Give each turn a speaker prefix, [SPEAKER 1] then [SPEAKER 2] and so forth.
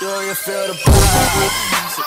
[SPEAKER 1] Do you feel the vibes?